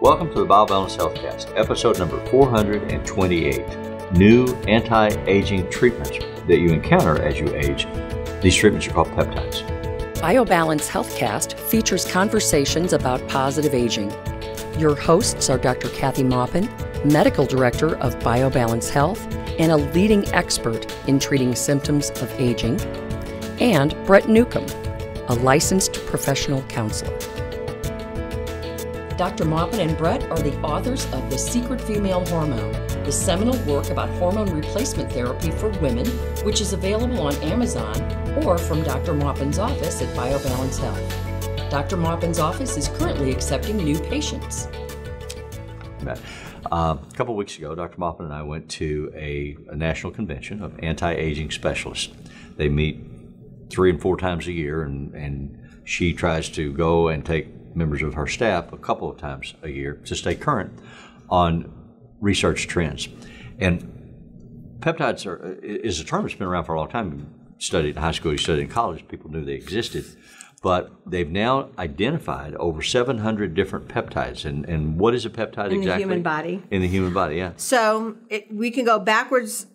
Welcome to the BioBalance Healthcast, episode number 428. New anti aging treatments that you encounter as you age. These treatments are called peptides. BioBalance Healthcast features conversations about positive aging. Your hosts are Dr. Kathy Maupin, Medical Director of BioBalance Health and a leading expert in treating symptoms of aging, and Brett Newcomb, a licensed professional counselor. Dr. Maupin and Brett are the authors of The Secret Female Hormone, the seminal work about hormone replacement therapy for women, which is available on Amazon or from Dr. Maupin's office at BioBalance Health. Dr. Maupin's office is currently accepting new patients. Uh, a couple weeks ago, Dr. Maupin and I went to a, a national convention of anti-aging specialists. They meet three and four times a year, and, and she tries to go and take members of her staff a couple of times a year to stay current on research trends. And peptides are, is a term that's been around for a long time. You studied in high school, you studied in college, people knew they existed but they've now identified over 700 different peptides. And, and what is a peptide in exactly? In the human body. In the human body, yeah. So it, we can go backwards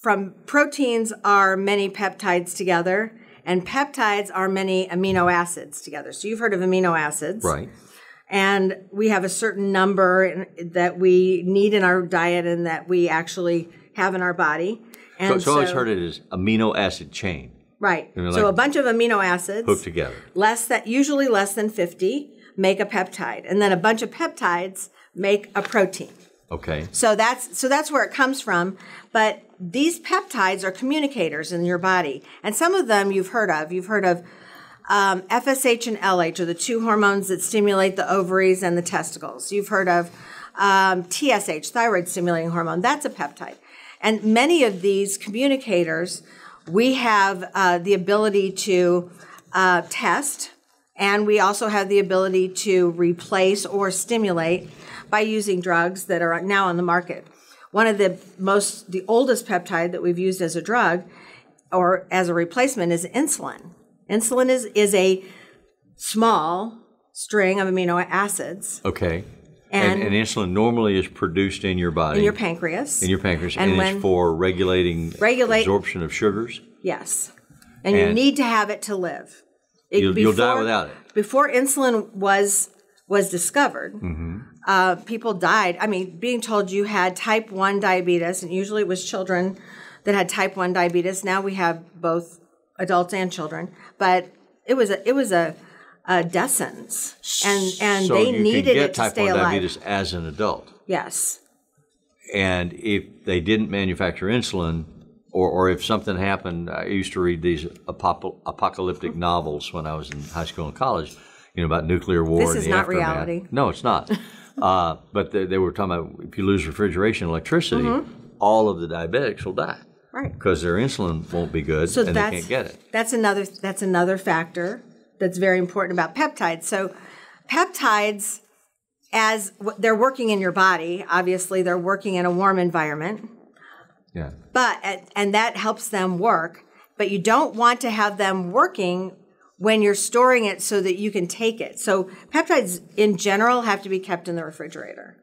from proteins are many peptides together, and peptides are many amino acids together. So you've heard of amino acids. Right. And we have a certain number that we need in our diet and that we actually have in our body. And so, so, so always heard it as amino acid chain. Right. You know, so like a bunch of amino acids hooked together. Less that usually less than 50 make a peptide. And then a bunch of peptides make a protein. Okay. So that's so that's where it comes from, but these peptides are communicators in your body. And some of them you've heard of. You've heard of um, FSH and LH are the two hormones that stimulate the ovaries and the testicles. You've heard of um, TSH, thyroid stimulating hormone. That's a peptide. And many of these communicators we have uh, the ability to uh, test, and we also have the ability to replace or stimulate by using drugs that are now on the market. One of the most, the oldest peptide that we've used as a drug or as a replacement is insulin. Insulin is, is a small string of amino acids. Okay. And, and, and, insulin normally is produced in your body. In your pancreas. In your pancreas. And, and it's for regulating regulate, absorption of sugars? Yes. And, you need to have it to live. It, you'll, before, you'll, die without it. Before insulin was was discovered, mm-hmm. uh, people died. I mean, being told you had type 1 diabetes, and usually it was children that had type 1 diabetes. Now we have both adults and children. But it was a, it was a uh, death sentence, and and so they you needed it type to stay 1 alive. diabetes as an adult. Yes. And if they didn't manufacture insulin, or, or if something happened, I used to read these apop- apocalyptic novels when I was in high school and college, you know, about nuclear war. This is not aftermath. reality. No, it's not. uh, but they, they, were talking about if you lose refrigeration and electricity, mm-hmm. all of the diabetics will die. Right. Because their insulin won't be good so and they can't get it. That's another that's another factor that's very important about peptides. So peptides as they're working in your body, obviously they're working in a warm environment. Yeah. But and that helps them work, but you don't want to have them working when you're storing it so that you can take it. So peptides in general have to be kept in the refrigerator.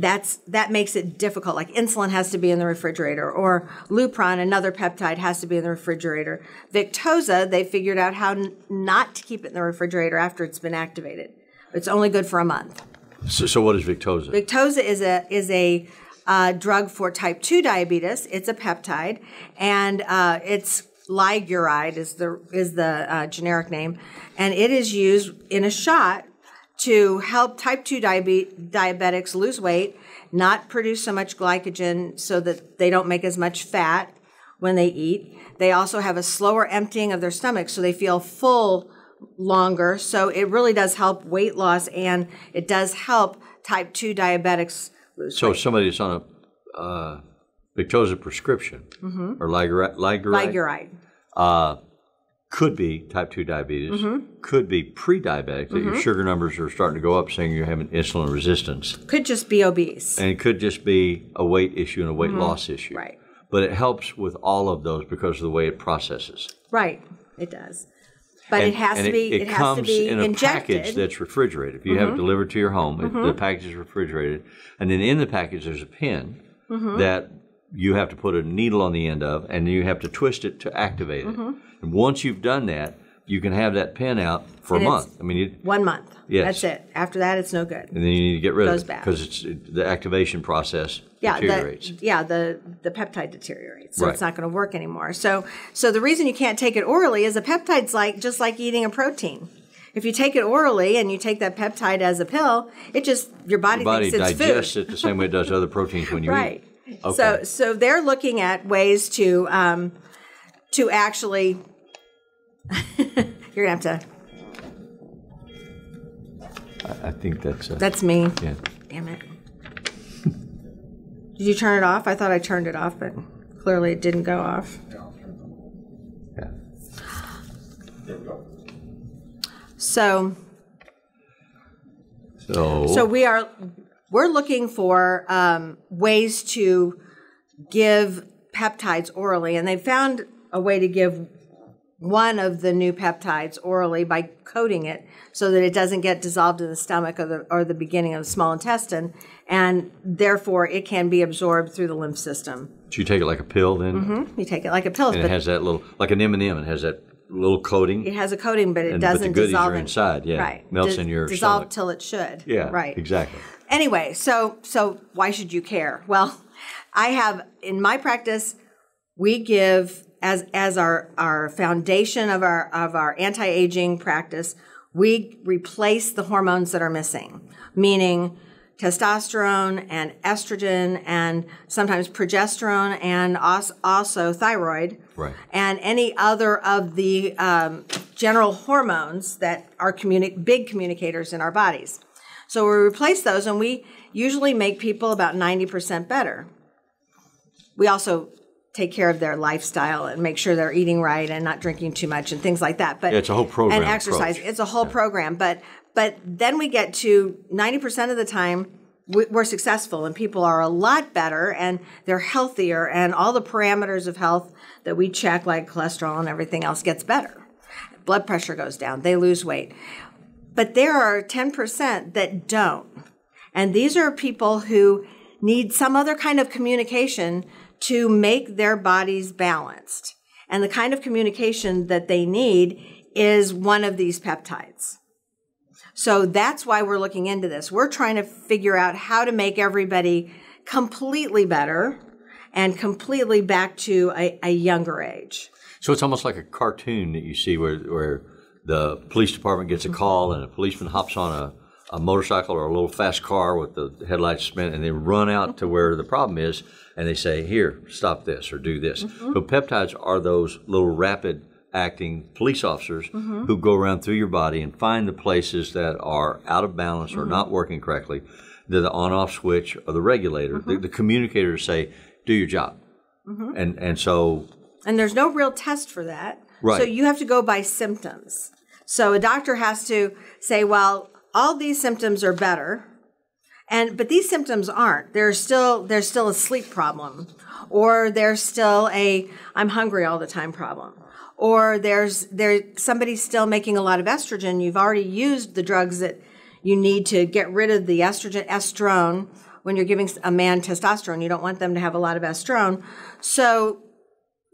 That's that makes it difficult. Like insulin has to be in the refrigerator, or Lupron, another peptide, has to be in the refrigerator. Victoza, they figured out how n- not to keep it in the refrigerator after it's been activated. It's only good for a month. So, so what is Victoza? Victoza is a is a uh, drug for type 2 diabetes. It's a peptide, and uh, it's liguride is the is the uh, generic name, and it is used in a shot to help type 2 diabe- diabetics lose weight, not produce so much glycogen so that they don't make as much fat when they eat. They also have a slower emptying of their stomach so they feel full longer. So it really does help weight loss and it does help type 2 diabetics lose so weight. somebody that's on a uh, Victoza prescription Mm-hmm. or liguride, liguride, Liguride. Uh, could be type 2 diabetes, Mm-hmm. could be pre-diabetic, that your sugar numbers are starting to go up saying you're having insulin resistance. Could just be obese. And it could just be a weight issue and a weight loss issue. Mm-hmm. Right. But it helps with all of those because of the way it processes. Right. It does. But And- it has to be. It, has to comes be in a injected. Mm-hmm. package that's refrigerated. If you have it delivered to your home, it- the package is refrigerated, and then in the package there's a pin Mm-hmm. that you have to put a needle on the end of, and then you have to twist it to activate it. And once you've done that, you can have that pin out for Mm-hmm. And a month. I mean, you, One month. Yes. That's it. After that, it's no good. and then you need to get rid Goes of it bad. because it's the activation process yeah, deteriorates. the, yeah, the the peptide deteriorates, so Right. it's not going to work anymore. So, so the reason you can't take it orally is a peptide's like just like eating a protein. If you take it orally and you take that peptide as a pill, it just your body, Your body thinks it's digests food. it the same way it does other proteins when you right. eat. Okay. So, so they're looking at ways to um, to actually. you're gonna have to. I, I think that's uh, That's me. yeah. Damn it. Did you turn it off? I thought I turned it off, but clearly it didn't go off. yeah. So, So, so we are we're looking for um, ways to give peptides orally, and they found a way to give one of the new peptides orally by coating it so that it doesn't get dissolved in the stomach or the, or the beginning of the small intestine, and therefore it can be absorbed through the lymph system. do you take it like a pill then? You take it like a pill, And it has that little, like an M&M, it has that little coating. it has a coating, but it And- but the doesn't goodies dissolve are inside, yeah. right? Melts Dis- in your dissolve stomach. till it should. yeah, right. exactly. Anyway, so so why should you care? Well, I have in my practice, we give as as our our foundation of our of our anti-aging practice, we replace the hormones that are missing, meaning testosterone and estrogen and sometimes progesterone and als- also thyroid Right. and any other of the um, general hormones that are communi- big communicators in our bodies. So we replace those, and we usually make people about 90% better. We also take care of their lifestyle and make sure they're eating right and not drinking too much and things like that. But Yeah, it's a whole program and exercise. approach. It's a whole program. But but then we get to 90% of the time we're successful and people are a lot better and they're healthier and all the parameters of health that we check like cholesterol and everything else gets better. Blood pressure goes down. They lose weight. But there are 10% that don't. And these are people who need some other kind of communication to make their bodies balanced. And the kind of communication that they need is one of these peptides. So that's why we're looking into this. We're trying to figure out how to make everybody completely better and completely back to a, a younger age. So it's almost like a cartoon that you see where, where the police department gets a mm-hmm. call and a policeman hops on a, a motorcycle or a little fast car with the headlights spent and they run out to where the problem is and they say, Here, stop this or do this. Mm-hmm. So peptides are those little rapid acting police officers mm-hmm. who go around through your body and find the places that are out of balance or not working correctly. They're the on off switch or the regulator, the, the communicator to say, Do your job. And, and so And there's no real test for that. Right. So you have to go by symptoms. So a doctor has to say, well, all these symptoms are better. And but these symptoms aren't. There's still there's still a sleep problem. Or there's still a I'm hungry all the time problem. Or there's there somebody's still making a lot of estrogen. You've already used the drugs that you need to get rid of the estrogen estrone when you're giving a man testosterone. You don't want them to have a lot of estrone. So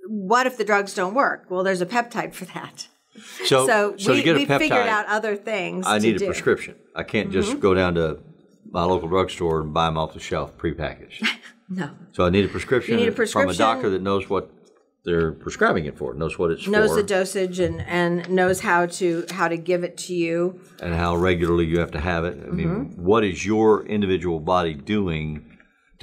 what if the drugs don't work? Well, there's a peptide for that. So, So, so we, to get a we peptide, figured out other things. I need a do. Mm-hmm. prescription. I can't just go down to my local drugstore and buy them off the shelf prepackaged. No, so I need a prescription, need a prescription from a doctor that knows what they're prescribing it for, knows what it's for. knows for, the dosage and, and knows how to how to give it to you. and how regularly you have to have it. I mean, Mm-hmm. what is your individual body doing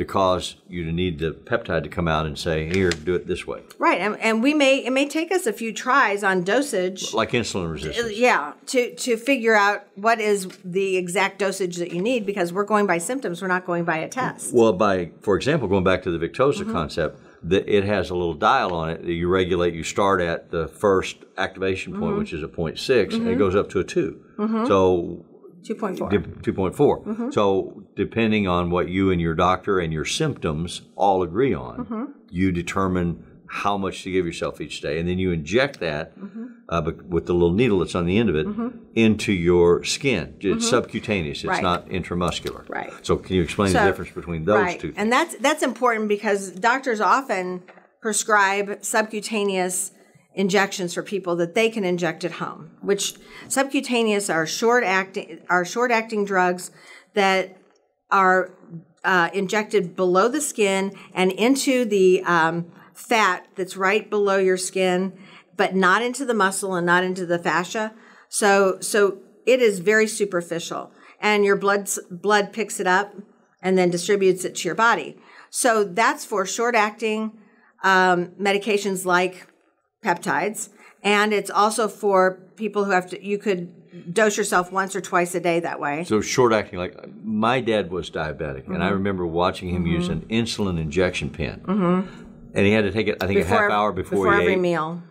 to cause you to need the peptide to come out and say, "Here, do it this way," Right, and, and we may it may take us a few tries on dosage. like insulin resistance? Yeah, to to figure out what is the exact dosage that you need because we're going by symptoms. We're not going by a test. Well, by for example, going back to the Victoza Mm-hmm. concept, that it has a little dial on it that you regulate. You start at the first activation point, Mm-hmm. which is a 0.6, and it goes up to a 2. So Two point four. two point four. Mm-hmm. So depending on what you and your doctor and your symptoms all agree on, Mm-hmm. you determine how much to give yourself each day, and then you inject that uh, with the little needle that's on the end of it into your skin. It's subcutaneous; it's Right. not intramuscular. Right. So, can you explain the difference between those right. two? things? And that's that's important because doctors often prescribe subcutaneous injections for people that they can inject at home. Which subcutaneous are short acting are short acting drugs that are uh, injected below the skin and into the um, fat that's right below your skin, but not into the muscle and not into the fascia. So so it is very superficial, and your blood blood picks it up and then distributes it to your body. So that's for short acting um, medications like peptides, and it's also for people who have to. You could dose yourself once or twice a day that way. So short acting, like my dad was diabetic, and I Mm-hmm. remember watching him use an insulin injection pen, and he had to take it. I think a half hour before, he every ate. meal.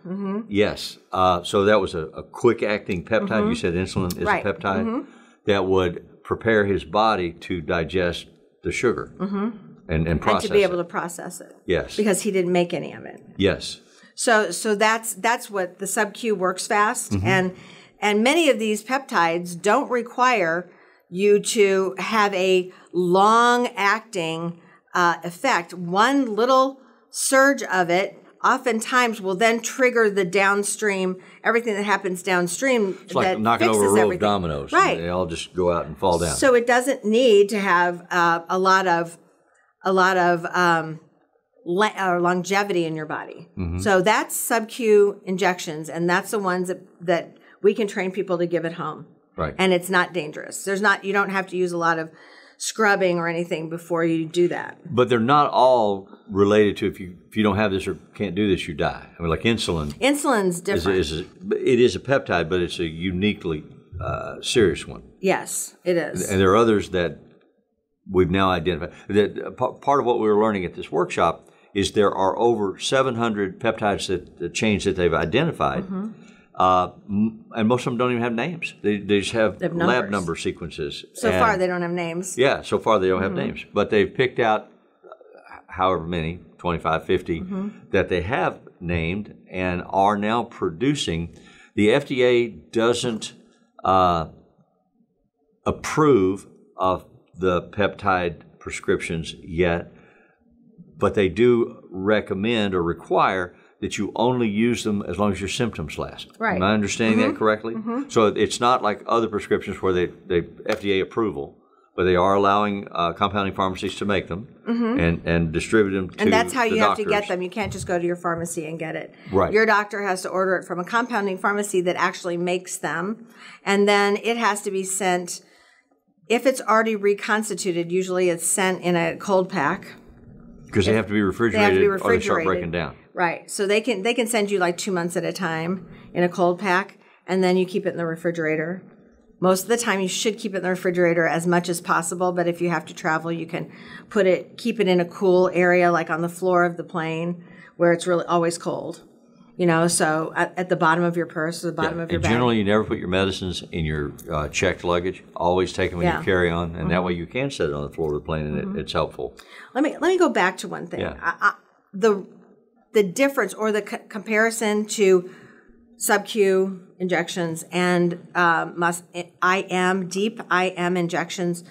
Yes. Uh, so that was a, a quick acting peptide. You said insulin is Mm-hmm. Right. Mm-hmm. a peptide that would prepare his body to digest the sugar and, and and process to be able it. to process it Yes. because he didn't make any of it. yes. So so that's that's what the sub Q works fast Mm-hmm. and and many of these peptides don't require you to have a long acting uh, effect. One little surge of it oftentimes will then trigger the downstream everything that happens downstream It's like that knocking fixes over a row everything. of dominoes. Right. They all just go out and fall down. So it doesn't need to have uh, a lot of a lot of um, le- uh, longevity in your body. So that's sub Q injections, and that's the ones that that we can train people to give at home. Right. And it's not dangerous. There's not you don't have to use a lot of scrubbing or anything before you do that. but they're not all related to if you if you don't have this or can't do this, you die. I mean, like insulin Insulin's different. is a, it is a peptide, but it's a uniquely uh, serious one. yes, it is. And there are others that we've now identified. That uh, part of what we were learning at this workshop is there are over 700 peptides that the chains that they've identified, Mm-hmm. uh, m- and most of them don't even have names. They, they just have, have lab number sequences. so And- far, they don't have names. yeah, so far they don't have Mm-hmm. names, but they've picked out uh, however many 25, 50 Mm-hmm. that they have named and are now producing. The FDA doesn't uh, approve of the peptide prescriptions yet, but they do recommend or require that you only use them as long as your symptoms last. Right. Am I understanding that correctly? So it's not like other prescriptions where they, they FDA approval, but they are allowing uh, compounding pharmacies to make them and, and distribute them to Mm-hmm. And that's how you have to get them. You can't just go to your pharmacy and get it. Right. Your doctor has to order it from a compounding pharmacy that actually makes them. And then it has to be sent, if it's already reconstituted, usually it's sent in a cold pack. Because they have to be They refrigerated, have to be or they start breaking down. Right. So they can they can send you like two months at a time in a cold pack, and then you keep it in the refrigerator. Most of the time, you should keep it in the refrigerator as much as possible. But if you have to travel, you can put it, keep it in a cool area, like on the floor of the plane, where it's really always cold. You know, so at, at the bottom of your purse, or the bottom of your and bag. generally, you never put your medicines in your uh, checked luggage. Always take them in Yeah. your carry-on, and Mm-hmm. that way you can set it on the floor of the plane, and it, it's helpful. Let me let me go back to one thing. Yeah. I, I, the the difference or the c- comparison to sub Q injections and um, must IM deep IM injections.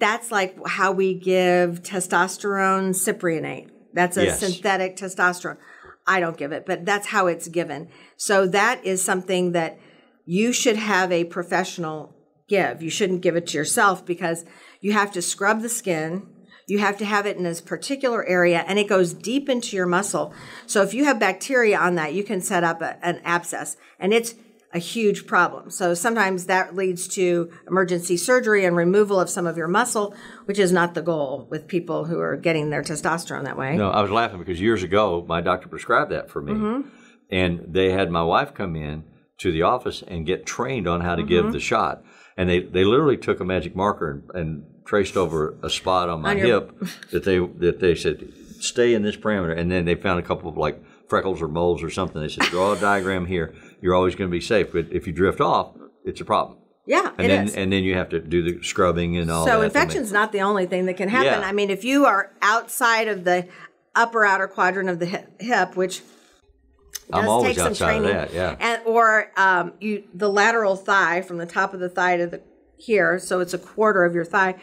That's like how we give testosterone cypionate. That's a Yes. synthetic testosterone. I don't give it, but that's how it's given. So that is something that you should have a professional give. You shouldn't give it to yourself because you have to scrub the skin. You have to have it in this particular area and it goes deep into your muscle. So if you have bacteria on that, you can set up a, an abscess and it's a huge problem. So sometimes that leads to emergency surgery and removal of some of your muscle, which is not the goal with people who are getting their testosterone that way. No, I was laughing because years ago my doctor prescribed that for me, Mm-hmm. and they had my wife come in to the office and get trained on how to Mm-hmm. give the shot, and they they literally took a magic marker and, and traced over a spot on my On your- hip that they that they said stay in this parameter, and then they found a couple of like freckles or moles or something. They said draw a diagram here. You're always going to be safe, but if you drift off, it's a problem. Yeah, And it then is. and then you have to do the scrubbing and all. So infection's not the only thing that can happen. Yeah. I mean, if you are outside of the upper outer quadrant of the hip, which I'm does always take some training. that, yeah. And or um, you the lateral thigh from the top of the thigh to the here, so it's a quarter of your thigh.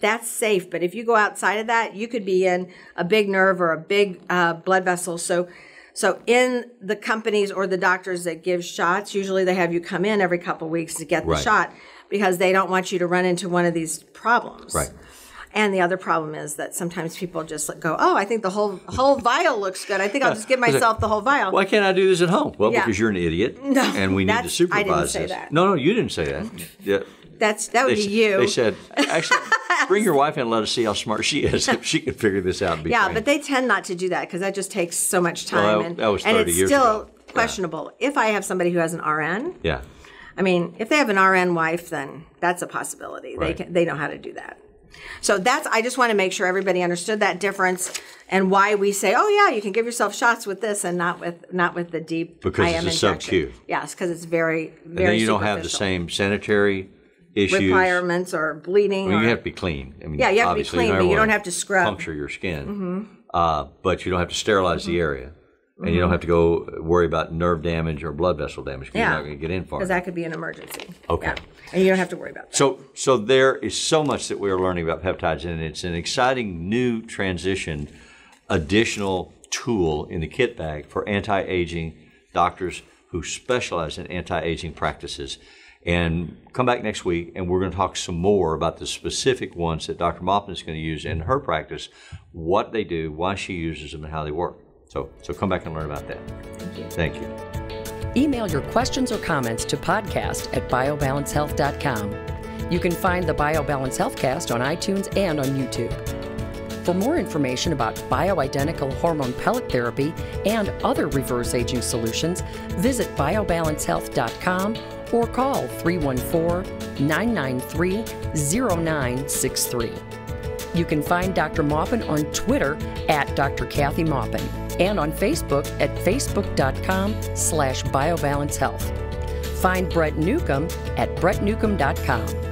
That's safe, but if you go outside of that, you could be in a big nerve or a big uh, blood vessel. So, so in the companies or the doctors that give shots, usually they have you come in every couple weeks to get the Right. shot because they don't want you to run into one of these problems. Right. And the other problem is that sometimes people just go, "Oh, I think the whole whole vial looks good. I think I'll just give myself the whole vial." Why can't I do this at home? Well, Yeah. because you're an idiot, No, and we need to supervise I didn't say this. that. No, no, you didn't say that. Yeah. That's that would They, be you. they said, actually, bring your wife in and let us see how smart she is if she can figure this out. Yeah, trained. but they tend not to do that because that just takes so much time, Well, that- and, that was and it's years still ago. Yeah. questionable. If I have somebody who has an RN, yeah, I mean, if they have an RN wife, then that's a possibility. Right. They can, they know how to do that. So that's I just want to make sure everybody understood that difference and why we say, oh yeah, you can give yourself shots with this and not with not with the deep Because IM it's a injection. sub-Q. Yes, because it's very very. and then you don't have the same sanitary issues. requirements or bleeding. I mean, or, you have to be clean. I mean, Yeah, you have to be clean, never but you don't have to scrub. Mm-hmm. puncture your skin. Uh, but you don't have to sterilize the area, and Mm-hmm. you don't have to go worry about nerve damage or blood vessel damage Yeah. you're not going to get in far. because that could be an emergency. Okay. Yeah. And you don't have to worry about that. So, so there is so much that we are learning about peptides, and it's an exciting new transition, additional tool in the kit bag for anti-aging doctors who specialize in anti-aging practices. And come back next week, and we're going to talk some more about the specific ones that Dr. Maupin is going to use in her practice, what they do, why she uses them, and how they work. So, so come back and learn about that. Thank you. Thank you. Email your questions or comments to podcast at biobalancehealth.com. You can find the BioBalance Healthcast on iTunes and on YouTube. For more information about bioidentical hormone pellet therapy and other reverse aging solutions, visit biobalancehealth.com or call 314 993 0963. You can find Dr. Maupin on Twitter at Dr. Kathy Maupin and on Facebook at facebook.com slash biobalancehealth. Find Brett Newcomb at brettnewcomb.com.